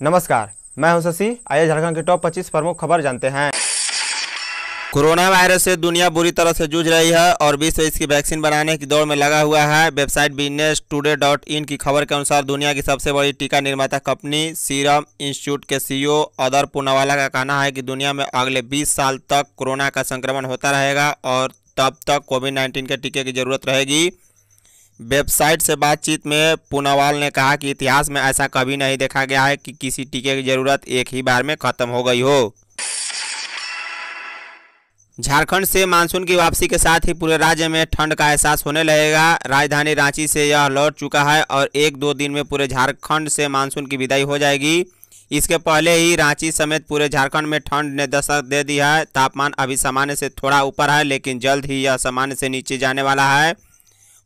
नमस्कार, मैं हूँ शशि। आइए झारखंड के टॉप 25 प्रमुख खबर जानते हैं। कोरोना वायरस से दुनिया बुरी तरह से जूझ रही है और विश्व इसकी वैक्सीन बनाने की दौड़ में लगा हुआ है। Website business today dot in की खबर के अनुसार दुनिया की सबसे बड़ी टीका निर्माता कंपनी सीरम इंस्टीट्यूट के सीईओ अदर पूनावाला का कहना है कि दुनिया में अगले 20 साल तक कोरोना का संक्रमण होता रहेगा और तब तक कोविड 19 के टीके की ज़रूरत रहेगी। वेबसाइट से बातचीत में पूनावाल ने कहा कि इतिहास में ऐसा कभी नहीं देखा गया है कि किसी टीके की ज़रूरत एक ही बार में खत्म हो गई हो। झारखंड से मानसून की वापसी के साथ ही पूरे राज्य में ठंड का एहसास होने लगेगा। राजधानी रांची से यह लौट चुका है और एक दो दिन में पूरे झारखंड से मानसून की विदाई हो जाएगी। इसके पहले ही रांची समेत पूरे झारखंड में ठंड ने दस्तक दे दी है। तापमान अभी सामान्य से थोड़ा ऊपर है, लेकिन जल्द ही यह सामान्य से नीचे जाने वाला है।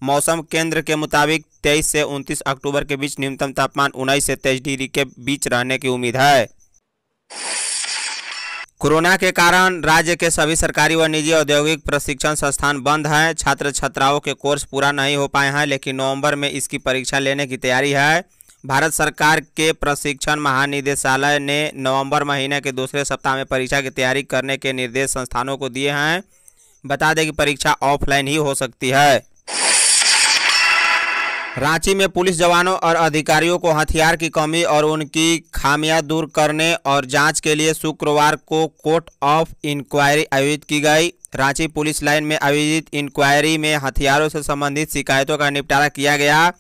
मौसम केंद्र के मुताबिक 23 से 29 अक्टूबर के बीच न्यूनतम तापमान 19 से 23 डिग्री के बीच रहने की उम्मीद है। कोरोना के कारण राज्य के सभी सरकारी व निजी औद्योगिक प्रशिक्षण संस्थान बंद हैं। छात्र छात्राओं के कोर्स पूरा नहीं हो पाए हैं, लेकिन नवंबर में इसकी परीक्षा लेने की तैयारी है। भारत सरकार के प्रशिक्षण महानिदेशालय ने नवंबर महीने के दूसरे सप्ताह में परीक्षा की तैयारी करने के निर्देश संस्थानों को दिए हैं। बता दें कि परीक्षा ऑफलाइन ही हो सकती है। रांची में पुलिस जवानों और अधिकारियों को हथियार की कमी और उनकी खामियाँ दूर करने और जाँच के लिए शुक्रवार को कोर्ट ऑफ़ इंक्वायरी आयोजित की गई। रांची पुलिस लाइन में आयोजित इंक्वायरी में हथियारों से संबंधित शिकायतों का निपटारा किया गया।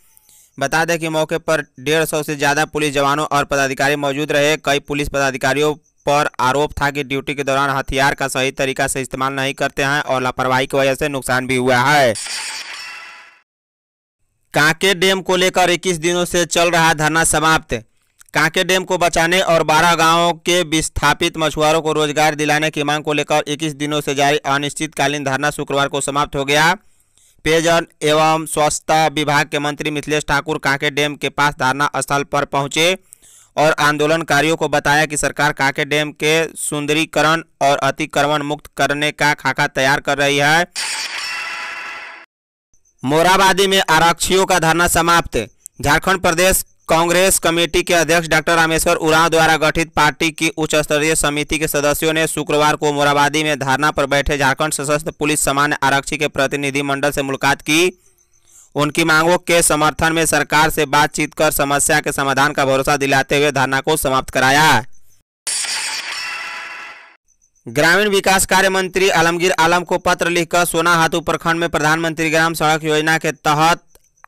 बता दें कि मौके पर डेढ़ सौ से ज़्यादा पुलिस जवानों और पदाधिकारी मौजूद रहे। कई पुलिस पदाधिकारियों पर आरोप था कि ड्यूटी के दौरान हथियार का सही तरीका से इस्तेमाल नहीं करते हैं और लापरवाही की वजह से नुकसान भी हुआ है। कांके डैम को लेकर 21 दिनों से चल रहा धरना समाप्त। कांके डैम को बचाने और 12 गाँवों के विस्थापित मछुआरों को रोज़गार दिलाने की मांग को लेकर 21 दिनों से जारी अनिश्चितकालीन धरना शुक्रवार को समाप्त हो गया। पेयजल एवं स्वच्छता विभाग के मंत्री मिथिलेश ठाकुर कांके डैम के पास धरना स्थल पर पहुँचे और आंदोलनकारियों को बताया कि सरकार कांके डैम के सुंदरीकरण और अतिक्रमण मुक्त करने का खाका तैयार कर रही है। मोराबादी में आरक्षियों का धरना समाप्त। झारखंड प्रदेश कांग्रेस कमेटी के अध्यक्ष डॉक्टर रामेश्वर उरांव द्वारा गठित पार्टी की उच्च स्तरीय समिति के सदस्यों ने शुक्रवार को मोराबादी में धरना पर बैठे झारखंड सशस्त्र पुलिस सामान्य आरक्षी के प्रतिनिधि मंडल से मुलाकात की। उनकी मांगों के समर्थन में सरकार से बातचीत कर समस्या के समाधान का भरोसा दिलाते हुए धरना को समाप्त कराया। ग्रामीण विकास कार्य मंत्री आलमगीर आलम को पत्र लिखकर सोना हाथू प्रखंड में प्रधानमंत्री ग्राम सड़क योजना के तहत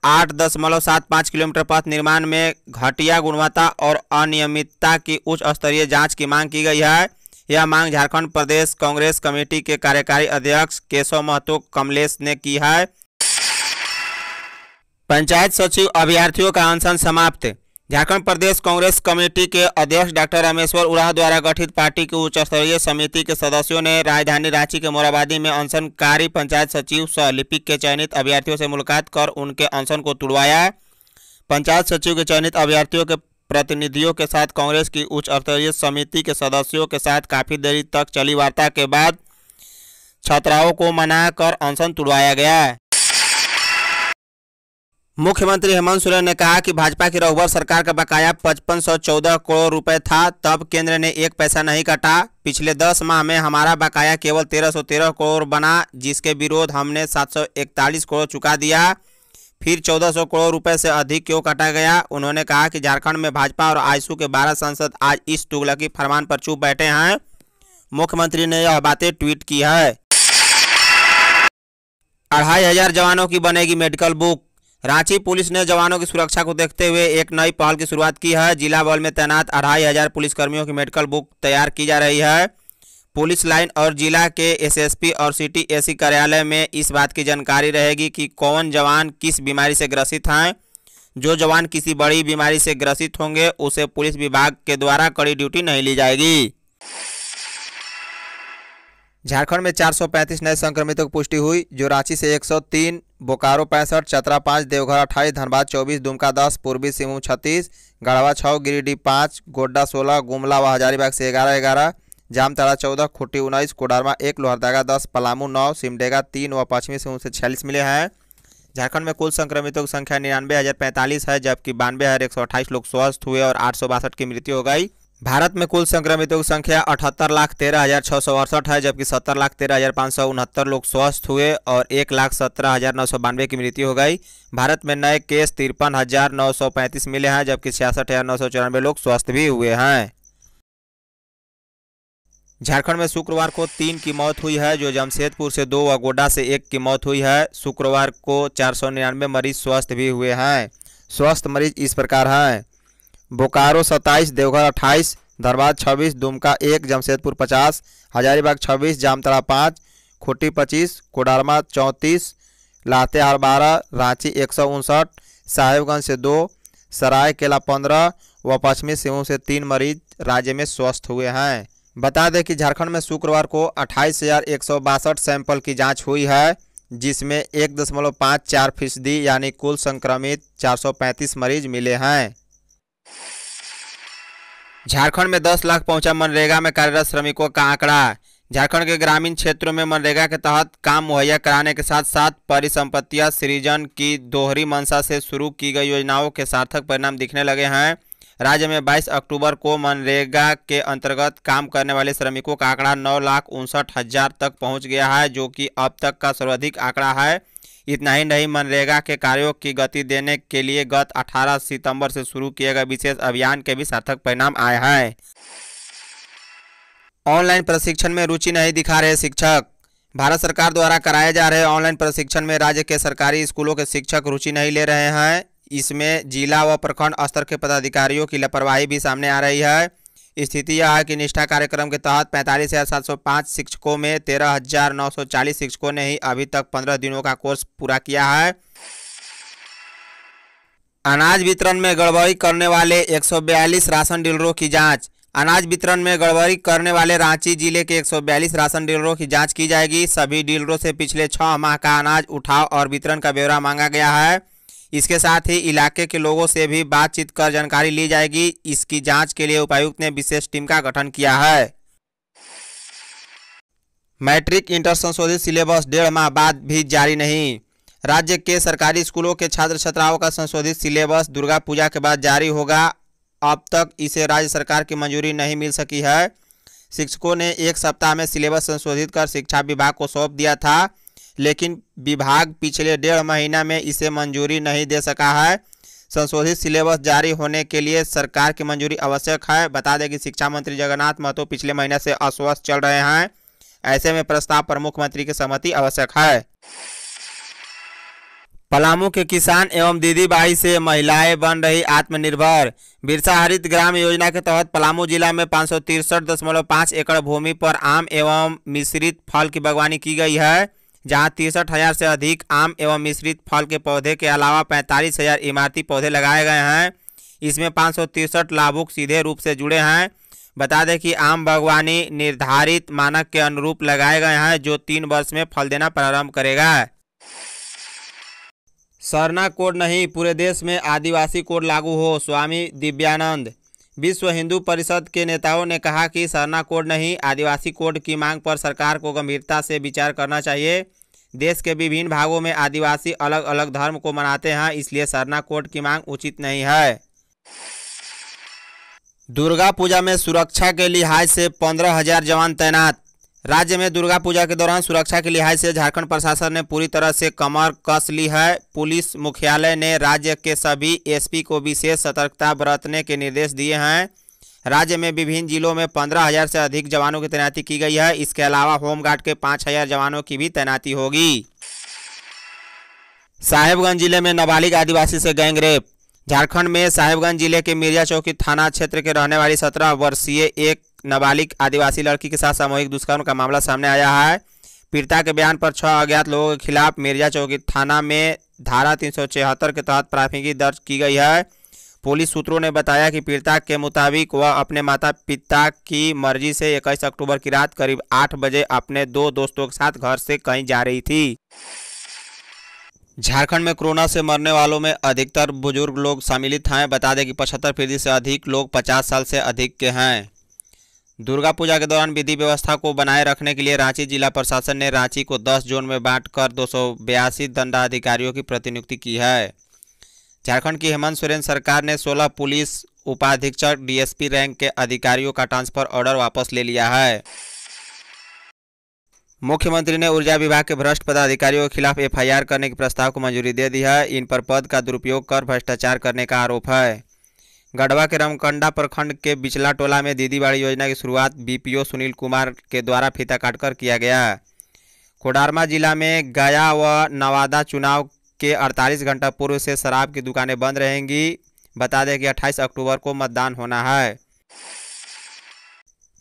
आठ दशमलव सात पाँच किलोमीटर पथ निर्माण में घटिया गुणवत्ता और अनियमितता की उच्च स्तरीय जाँच की मांग की गई है। यह मांग झारखंड प्रदेश कांग्रेस कमेटी के कार्यकारी अध्यक्ष केशव महतो कमलेश ने की है। पंचायत सचिव अभ्यर्थियों का अनशन समाप्त। झारखंड प्रदेश कांग्रेस कमेटी के अध्यक्ष डॉक्टर रामेश्वर उराव द्वारा गठित पार्टी की उच्च स्तरीय समिति के सदस्यों ने राजधानी रांची के मोराबादी में अनशनकारी पंचायत सचिव सह लिपिक के चयनित अभ्यर्थियों से मुलाकात कर उनके अनशन को तुड़वाया। पंचायत सचिव के चयनित अभ्यर्थियों के प्रतिनिधियों के साथ कांग्रेस की उच्च स्तरीय समिति के सदस्यों के साथ काफ़ी देरी तक चली वार्ता के बाद छात्राओं को मनाकर अनशन तुड़वाया गया। मुख्यमंत्री हेमंत सोरेन ने कहा कि भाजपा की रघुवर सरकार का बकाया पचपन सौ चौदह करोड़ रुपए था, तब केंद्र ने एक पैसा नहीं काटा। पिछले दस माह में हमारा बकाया केवल तेरह सौ तेरह करोड़ बना, जिसके विरोध हमने सात सौ इकतालीस करोड़ चुका दिया। फिर चौदह सौ करोड़ रुपए से अधिक क्यों काटा गया? उन्होंने कहा कि झारखंड में भाजपा और आयसू के बारह सांसद आज इस तुगलकी फरमान पर चुप बैठे हैं। मुख्यमंत्री ने यह बातें ट्वीट की है। अढ़ाई हज़ार जवानों की बनेगी मेडिकल बुक रांची पुलिस ने जवानों की सुरक्षा को देखते हुए एक नई पहल की शुरुआत की है। जिला बल में तैनात अढ़ाई हज़ार पुलिसकर्मियों की मेडिकल बुक तैयार की जा रही है। पुलिस लाइन और जिला के एसएसपी और सिटी एसी कार्यालय में इस बात की जानकारी रहेगी कि कौन जवान किस बीमारी से ग्रसित हैं। जो जवान किसी बड़ी बीमारी से ग्रसित होंगे, उसे पुलिस विभाग के द्वारा कड़ी ड्यूटी नहीं ली जाएगी। झारखंड में 435 नए संक्रमितों की पुष्टि हुई जो रांची से 103, बोकारो पैंसठ चतरा पाँच देवघर अट्ठाईस धनबाद चौबीस दुमका दस पूर्वी सिंहभूम छत्तीस गढ़वा छः गिरिडीह पाँच गोड्डा सोलह गुमला व हजारीबाग से ग्यारह ग्यारह जामताड़ा चौदह खुट्टी उन्नीस कोडरमा एक लोहरदगा दस पलामू नौ सिमडेगा तीन व पश्चिमी सिंहभूम से छियालीस मिले हैं। झारखंड में कुल संक्रमितों की संख्या निन्यानवे हज़ार पैंतालीस है जबकि बानवे हज़ार एक सौ अट्ठाईस लोग स्वस्थ हुए और आठ सौ बासठ की मृत्यु हो गई। भारत में कुल संक्रमितों की संख्या अठहत्तर लाख तेरह हज़ार छः सौ अड़सठ है, जबकि सत्तर लाख तेरह हज़ार पाँच सौ उनहत्तर लोग स्वस्थ हुए और एक लाख सत्रह हज़ार नौ सौ बानवे की मृत्यु हो गई। भारत में नए केस तिरपन हज़ार नौ सौ पैंतीस मिले हैं, जबकि छियासठ हज़ार नौ सौ चौरानवे लोग स्वस्थ भी हुए हैं। झारखंड में शुक्रवार को तीन की मौत हुई है, जो जमशेदपुर से दो व गोड्डा से एक की मौत हुई है। शुक्रवार को चार सौ निन्यानवे मरीज़ स्वस्थ भी हुए हैं। स्वस्थ मरीज़ इस प्रकार हैं। बोकारो सत्ताईस, देवघर अट्ठाईस, धनबाद छब्बीस, दुमका एक, जमशेदपुर पचास, हजारीबाग छब्बीस, जामतड़ा पाँच, खूंटी पच्चीस, कोडरमा चौंतीस, लातेहार बारह, रांची एक सौ उनसठ, साहेबगंज से दो, सरायकेला पंद्रह, व पश्चिमी सिंहभूम से तीन मरीज़ राज्य में स्वस्थ हुए हैं। बता दें कि झारखंड में शुक्रवार को अट्ठाईस हज़ार एक सौ बासठ सैंपल की जाँच हुई है, जिसमें एक दशमलव पाँच चार फ़ीसदी, यानी कुल संक्रमित चार सौ पैंतीस मरीज़ मिले हैं। झारखंड में 10 लाख पहुँचा मनरेगा में कार्यरत श्रमिकों का आंकड़ा। झारखंड के ग्रामीण क्षेत्रों में मनरेगा के तहत काम मुहैया कराने के साथ साथ परिसंपत्तियाँ सृजन की दोहरी मंशा से शुरू की गई योजनाओं के सार्थक परिणाम दिखने लगे हैं। राज्य में 22 अक्टूबर को मनरेगा के अंतर्गत काम करने वाले श्रमिकों का आंकड़ा नौ लाख उनसठ हज़ार तक पहुँच गया है, जो कि अब तक का सर्वाधिक आंकड़ा है। इतना ही नहीं, मनरेगा के कार्यों की गति देने के लिए गत 18 सितंबर से शुरू किए गए विशेष अभियान के भी सार्थक परिणाम आए हैं। ऑनलाइन प्रशिक्षण में रुचि नहीं दिखा रहे शिक्षक। भारत सरकार द्वारा कराए जा रहे ऑनलाइन प्रशिक्षण में राज्य के सरकारी स्कूलों के शिक्षक रुचि नहीं ले रहे हैं। इसमें जिला व प्रखंड स्तर के पदाधिकारियों की लापरवाही भी सामने आ रही है। स्थिति यह है कि निष्ठा कार्यक्रम के तहत पैंतालीस हज़ार सात सौ पाँच शिक्षकों में तेरह हज़ार नौ सौ चालीस शिक्षकों ने ही अभी तक पंद्रह दिनों का कोर्स पूरा किया है। अनाज वितरण में गड़बड़ी करने वाले 142 राशन डीलरों की जाँच। अनाज वितरण में गड़बड़ी करने वाले रांची ज़िले के 142 राशन डीलरों की जाँच की जाएगी। सभी डीलरों से पिछले छः माह का अनाज उठाव और वितरण का ब्यौरा मांगा गया है। इसके साथ ही इलाके के लोगों से भी बातचीत कर जानकारी ली जाएगी। इसकी जाँच के लिए उपायुक्त ने विशेष टीम का गठन किया है। मैट्रिक इंटर संशोधित सिलेबस डेढ़ माह बाद भी जारी नहीं। राज्य के सरकारी स्कूलों के छात्र छात्राओं का संशोधित सिलेबस दुर्गा पूजा के बाद जारी होगा। अब तक इसे राज्य सरकार की मंजूरी नहीं मिल सकी है। शिक्षकों ने एक सप्ताह में सिलेबस संशोधित कर शिक्षा विभाग को सौंप दिया था। लेकिन विभाग पिछले डेढ़ महीना में इसे मंजूरी नहीं दे सका है। संशोधित सिलेबस जारी होने के लिए सरकार की मंजूरी आवश्यक है। बता दें कि शिक्षा मंत्री जगन्नाथ महतो पिछले महीने से अस्वस्थ चल रहे हैं। ऐसे में प्रस्ताव पर मुख्यमंत्री की सहमति आवश्यक है। पलामू के किसान एवं दीदी बाई से महिलाएँ बन रही आत्मनिर्भर। बिरसा हरित ग्राम योजना के तहत पलामू जिला में पाँच एकड़ भूमि पर आम एवं मिश्रित फल की बागवानी की गई है। जहाँ तिरसठ हज़ार से अधिक आम एवं मिश्रित फल के पौधे के अलावा पैंतालीस हज़ार इमारती पौधे लगाए गए हैं। इसमें पाँच लाभुक सीधे रूप से जुड़े हैं। बता दें कि आम बागवानी निर्धारित मानक के अनुरूप लगाए गए हैं, जो तीन वर्ष में फल देना प्रारंभ करेगा। सरना कोड नहीं, पूरे देश में आदिवासी कोड लागू हो, स्वामी दिव्यानंद। विश्व हिंदू परिषद के नेताओं ने कहा कि सरना कोड नहीं, आदिवासी कोड की मांग पर सरकार को गंभीरता से विचार करना चाहिए। देश के विभिन्न भागों में आदिवासी अलग अलग धर्म को मनाते हैं, इसलिए सरना कोड की मांग उचित नहीं है। दुर्गा पूजा में सुरक्षा के लिहाज से पंद्रह हज़ार जवान तैनात। राज्य में दुर्गा पूजा के दौरान सुरक्षा के लिहाज से झारखंड प्रशासन ने पूरी तरह से कमर कस ली है। पुलिस मुख्यालय ने राज्य के सभी एसपी को विशेष सतर्कता बरतने के निर्देश दिए हैं। राज्य में विभिन्न जिलों में पंद्रह हज़ार से अधिक जवानों की तैनाती की गई है। इसके अलावा होमगार्ड के पाँच हज़ार जवानों की भी तैनाती होगी। साहेबगंज ज़िले में नाबालिग आदिवासी से गैंगरेप झारखंड में साहेबगंज ज़िले के मिर्ज़ा चौकी थाना क्षेत्र के रहने वाली सत्रह वर्षीय एक नाबालिग आदिवासी लड़की के साथ सामूहिक दुष्कर्म का मामला सामने आया है। पीड़िता के बयान पर छह अज्ञात लोगों के खिलाफ मिर्ज़ा चौकी थाना में धारा तीन सौ छिहत्तर के तहत प्राथमिकी दर्ज की गई है। पुलिस सूत्रों ने बताया कि पीड़िता के मुताबिक वह अपने माता पिता की मर्ज़ी से 21 अक्टूबर की रात करीब आठ बजे अपने दो दोस्तों के साथ घर से कहीं जा रही थी। झारखंड में कोरोना से मरने वालों में अधिकतर बुज़ुर्ग लोग सम्मिलित हैं। बता दें कि पचहत्तर फ़ीसदी से अधिक लोग 50 साल से अधिक के हैं। दुर्गा पूजा के दौरान विधि व्यवस्था को बनाए रखने के लिए रांची जिला प्रशासन ने रांची को 10 जोन में बांटकर दो सौ बयासी दंडाधिकारियों की प्रतिनियुक्ति की है। झारखंड की हेमंत सोरेन सरकार ने 16 पुलिस उपाधीक्षक डीएसपी रैंक के अधिकारियों का ट्रांसफ़र ऑर्डर वापस ले लिया है। मुख्यमंत्री ने ऊर्जा विभाग के भ्रष्ट पदाधिकारियों के खिलाफ एफआईआर करने के प्रस्ताव को मंजूरी दे दी है। इन पर पद का दुरुपयोग कर भ्रष्टाचार करने का आरोप है। गढ़वा के रमकंडा प्रखंड के बिचला टोला में दीदी बाड़ी योजना की शुरुआत बीपीओ सुनील कुमार के द्वारा फीता काटकर किया गया। कोडारमा जिला में गया व नवादा चुनाव के 48 घंटा पूर्व से शराब की दुकानें बंद रहेंगी। बता दें कि 28 अक्टूबर को मतदान होना है।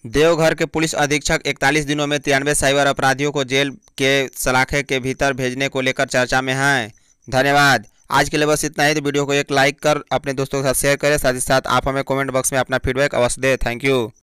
देवघर के पुलिस अधीक्षक 41 दिनों में तिरानवे साइबर अपराधियों को जेल के सलाखे के भीतर भेजने को लेकर चर्चा में हैं। धन्यवाद। आज के लिए बस इतना ही। तो वीडियो को एक लाइक कर अपने दोस्तों के साथ शेयर करें। साथ ही साथ आप हमें कमेंट बॉक्स में अपना फीडबैक अवश्य दें। Thank you.